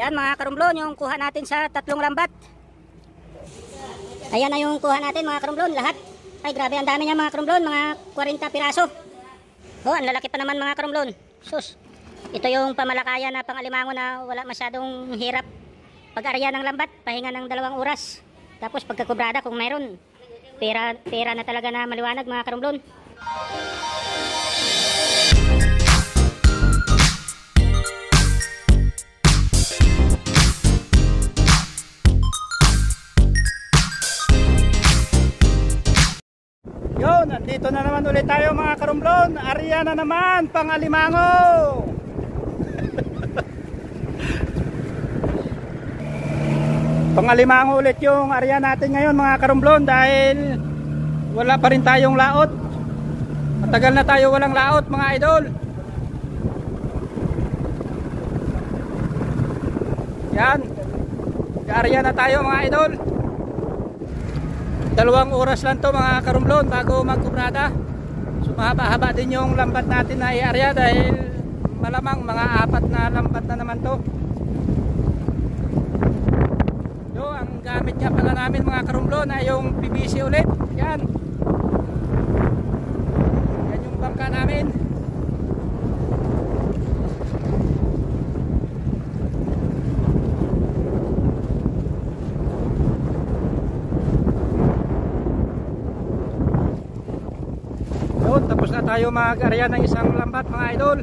Yan mga karumblon, yung kuha natin sa tatlong lambat. Ayan na yung kuha natin mga karumblon, lahat. Ay grabe, ang dami niya mga karumblon, mga 40 piraso. Oh, ang lalaki pa naman mga karumblon. Sus, ito yung pamalakayan na pangalimango na wala masyadong hirap. Pag-arya ng lambat, pahinga ng dalawang oras. Tapos pagkakubrada kung mayroon, pera, pera na talaga na maliwanag mga karumblon. Karumblon. Arya na naman, pangalimango. pangalimango ulit yung arya natin ngayon mga karumblon dahil wala pa rin tayong laot. Matagal na tayo walang laot mga idol. Yan. Arya na tayo mga idol dalawang oras lang to mga karumblon bago magkubrada mahaba-haba din yung lambat natin na i-area dahil malamang mga apat na lambat na naman to. So ang gamit niya pala namin mga karumblon ay yung PVC ulit. Yan. Yan yung bangka namin Yun, tapos na tayo mag-arya ng isang lambat mga idol.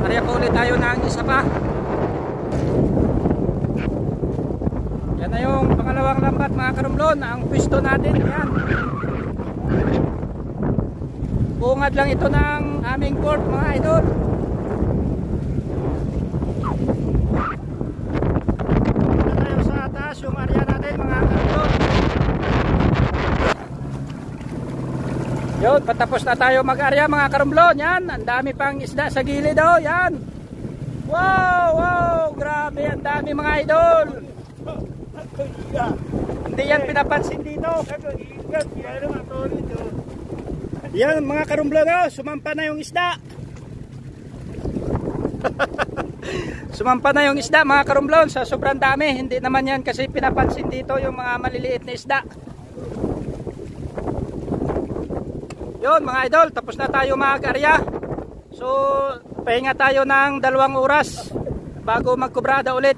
Arya ko ulit tayo ng isa pa. Yan na yung pangalawang lambat mga karumlon. Ang pwesto natin, yan. Bungad lang ito ng aming port mga idol. Na tayo sa taas yung arya natin mga karumlon. Yun, patapos na tayo mag-arya mga karumblon. Yan, ang dami pang isda sa gilid oh. Yan. Wow, wow, grabe, ang dami mga idol. Hindi yan pinapansin dito. Yan mga karumblon oh, sumampa na yung isda. sumampa na yung isda mga karumblon sa sobrang dami. Hindi naman yan kasi pinapansin dito yung mga maliliit na isda. Yun mga idol, tapos na tayo mag-arya. So, pahinga tayo ng dalawang oras bago magkubrada ulit.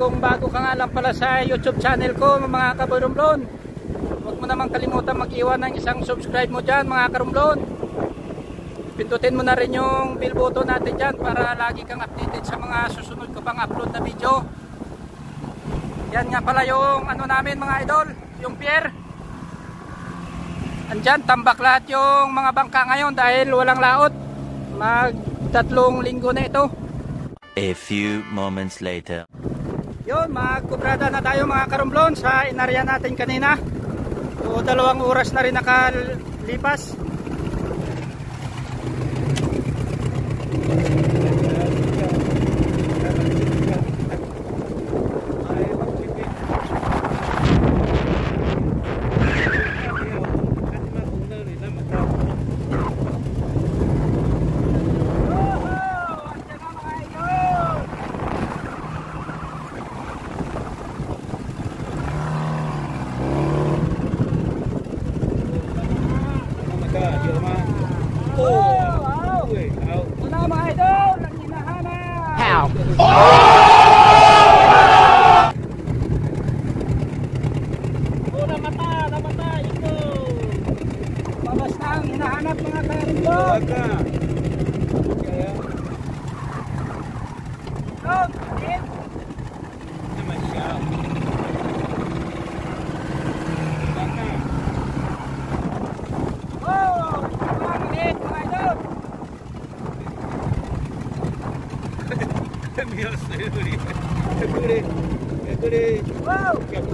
Kung bago ka nga lang pala sa YouTube channel ko mga kaburumblon, huwag mo namang kalimutan mag-iwan ng isang subscribe mo dyan mga karumblon. Pindutin mo na rin yung bell button natin dyan para lagi kang updated sa mga susunod ko pang upload na video. Yan nga pala yung ano namin mga idol, yung pier. Andyan, tambak lahat yung mga bangka ngayon dahil walang laot. Mag tatlong linggo na ito. A few moments later. Yun, magkubrada na tayo mga karumblon sa inarya natin kanina. So, dalawang oras na rin nakalipas. Wala mga idol, ang hinahanap. How? Oh, namata, namata, ito. Mabas na ang hinahanap mga karumblon. Yun, again. Oh, mga maliit, mga idol. Wow!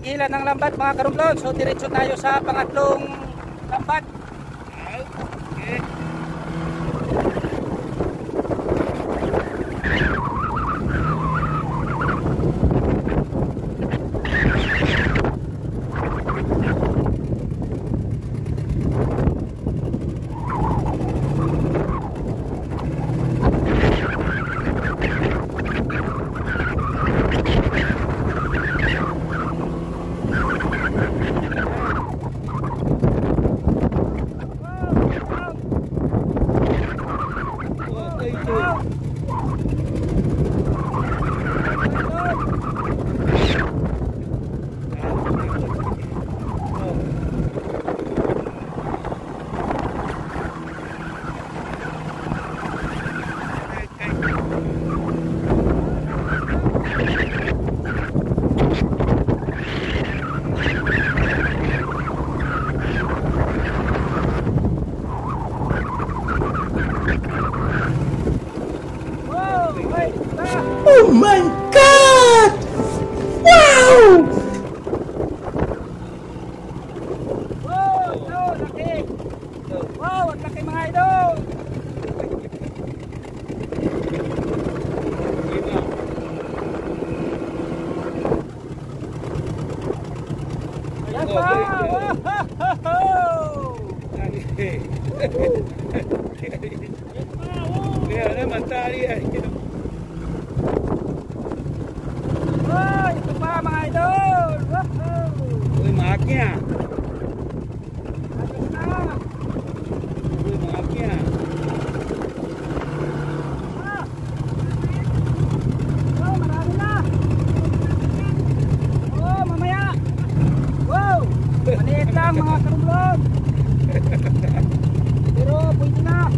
paghila ng lambat mga karumblon. So diretso tayo sa pangatlong lambat. Oh my god! Wow! Wow, wow, laki. Wow, ang laki mga idol. Ayan pa. Wow! Wow, ito pa mga idol. Wow! Ayos na. Wow, marami na. Oh, mamaya. Wow! Maliit lang mga karumblon. Pero pwede na.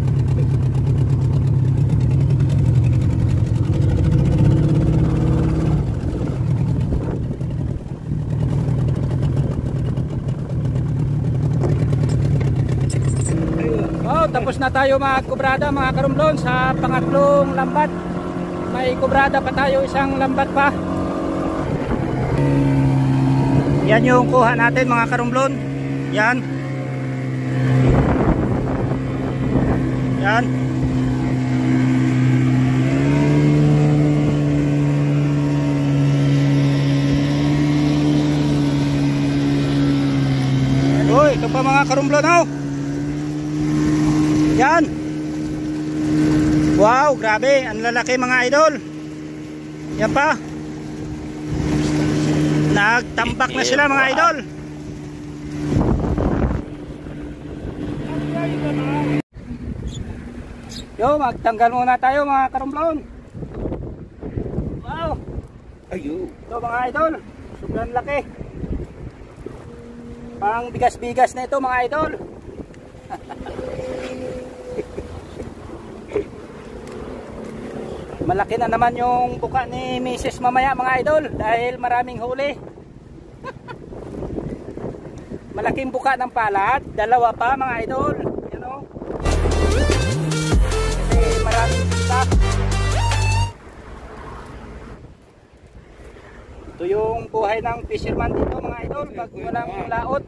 Oh, tapos na tayo mga kubrada mga karumblon sa pangatlong lambat. May kubrada pa tayo isang lambat pa. Yan yung kuha natin mga karumblon. Yan. Yan. Uy, ito pa mga karumblon oh. Yan. Wow, grabe. Ang lalaki mga idol. Yan pa. Nagtambak na sila mga idol. Yo, magtanggal muna tayo mga karumblon. Wow. Ayun. Ito mga idol. Sobrang laki. Pang bigas-bigas na ito mga idol. Malaki na naman yung buka ni Mrs. mamaya mga idol dahil maraming huli. Malaking buka ng palad, dalawa pa mga idol. Yan o. Kasi maraming kita. Ito yung buhay ng fisherman dito mga idol pag walang laot.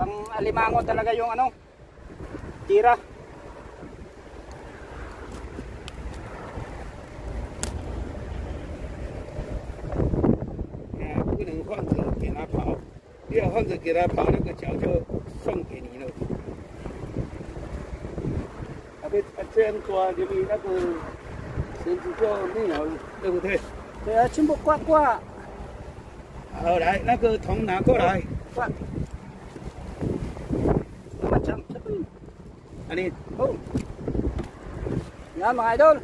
Pang alimango talaga yung ano, tira. 给他刨，你要换着给他刨，那个脚就送给你了。阿妹这样抓，你们那个绳子就没有，对不对？对啊，全部挂挂。好来，那个桶拿过来。快，拿嘛，抢，这边，阿丽，好，拿埋到。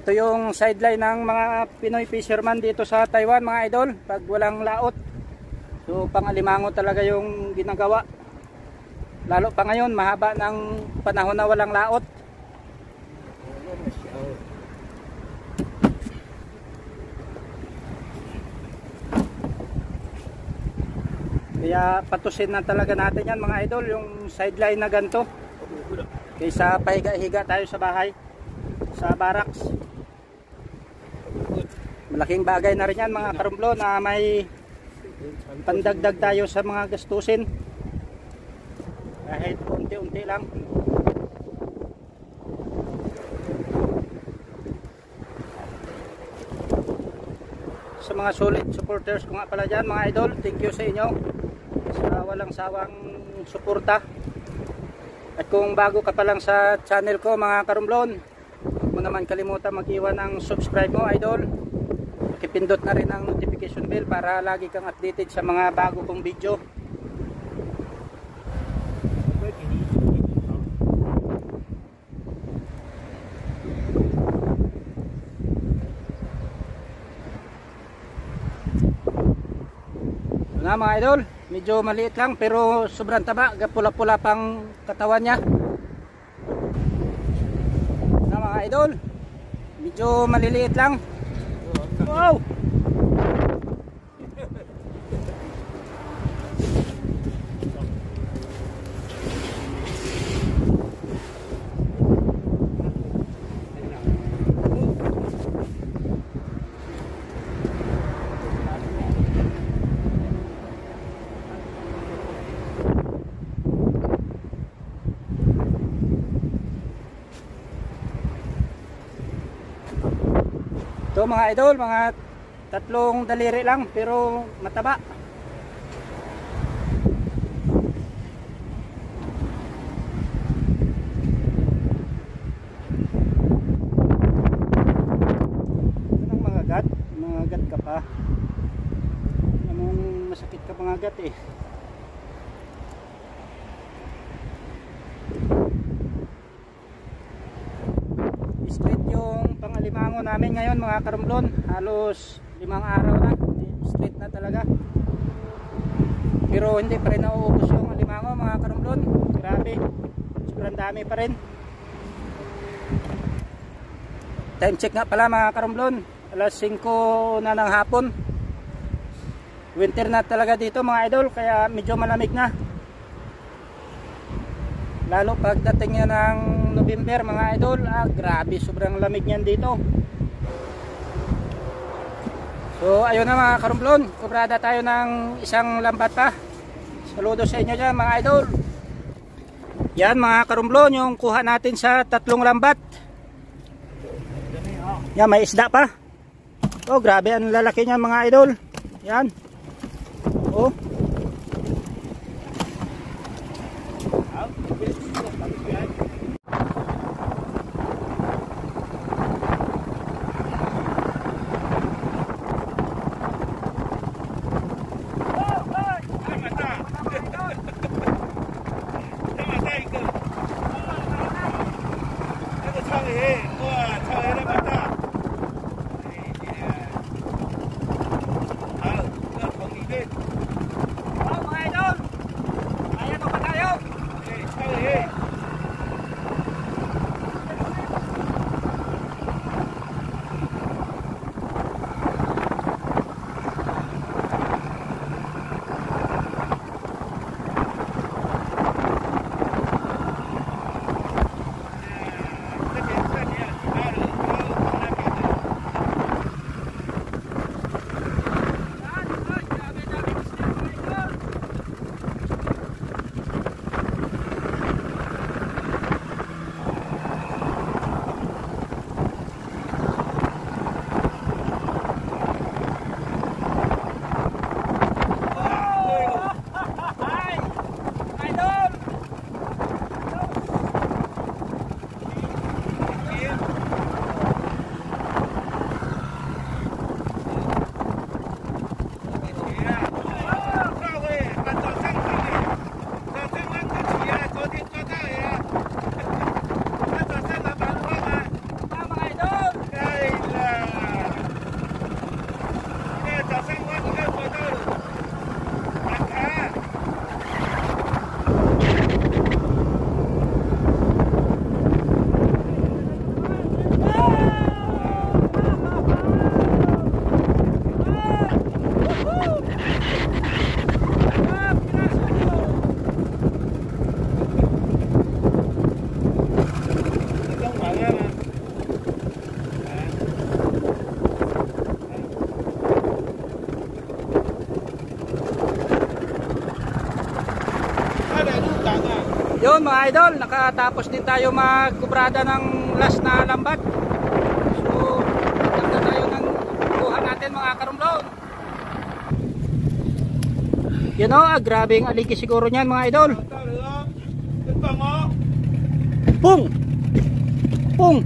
Ito yung sideline ng mga Pinoy fisherman dito sa Taiwan mga idol pag walang laot. So pangalimango talaga yung ginagawa. Lalo pa ngayon mahaba ng panahon na walang laot. Kaya patusin na talaga natin yan mga idol yung sideline na ganito. Kaysa pahiga-higa tayo sa bahay sa barracks. Malaking bagay na rin yan mga karumblo na may pandagdag tayo sa mga gastusin. Kahit unti-unti lang. Sa mga solid supporters ko nga pala dyan mga idol, thank you sa inyo sa walang sawang suporta. At kung bago ka pa lang sa channel ko mga karumblon, huwag mo naman kalimutan mag-iwan ng subscribe mo idol. Pakipindot na rin ang notification bell para lagi kang updated sa mga bago kong video. Na mga idol, medyo maliit lang pero sobrang taba, pula-pula pang katawan niya. Na mga idol, medyo maliliit lang. Wow! Ito mga idol, mga tatlong daliri lang pero mataba. Ito ng mga gat, mga gat ka pa. Anong masakit ka mga gat eh. straight yung pangalimango namin ngayon mga karumblon. Halos limang araw na. Straight na talaga. Pero hindi pa rin nauubos yung alimango mga karumblon. Grabe. Sobrang dami pa rin. Time check nga pala mga karumblon. Alas 5 na ng hapon. Winter na talaga dito mga idol. Kaya medyo malamig na. Lalo pagdating niya ng November mga idol. Ah, grabe sobrang lamig niyan dito. So ayun na mga karumblon. Kubrada tayo ng isang lambat pa. Saludo sa inyo dyan mga idol. Yan mga karumblon yung kuha natin sa tatlong lambat. Yan may isda pa. Oh grabe ang lalaki niya mga idol. Yan. Oh mga idol, nakatapos din tayo magkubrada ng last na lambat. So, ganda tayo ng kuha natin mga karumblon. Yun o, ah, grabe ang aligi siguro niyan mga idol. Pung! Pung!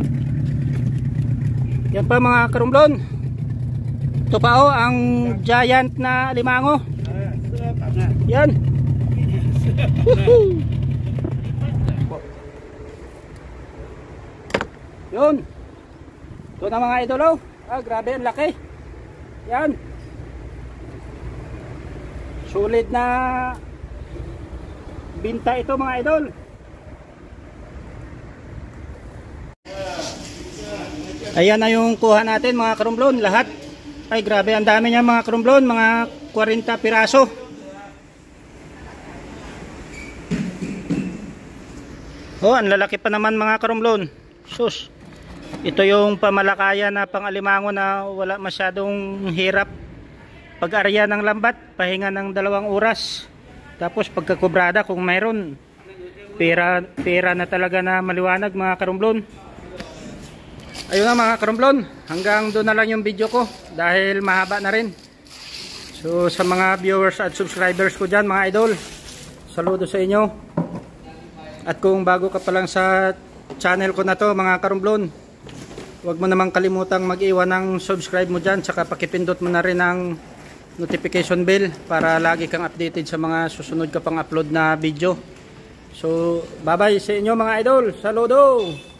Yan pa mga karumblon. Ito pa o, ang giant na limango. Yan. Woohoo! Yun. Ito na mga idol oh. Ah, grabe ang laki. Yan. Sulit na binta ito mga idol. Ayan na yung kuha natin mga karumblon. Lahat. Ay grabe ang dami niya mga karumblon. Mga 40 piraso. Oh, ang lalaki pa naman mga karumblon. Sus. Ito yung pamalakaya na pangalimango na wala masyadong hirap. Pag-arya ng lambat, pahinga ng dalawang oras. Tapos pagkakubrada kung mayroon, pera, pera na talaga na maliwanag mga karumblon. Ayun na mga karumblon, hanggang doon na lang yung video ko dahil mahaba na rin. So sa mga viewers at subscribers ko dyan mga idol, saludo sa inyo. At kung bago ka pa lang sa channel ko na to mga karumblon, huwag mo namang kalimutang mag-iwan ng subscribe mo dyan, tsaka pakipindot mo na rin ang notification bell para lagi kang updated sa mga susunod ka pang upload na video. So, bye bye sa inyo mga idol. Saludo!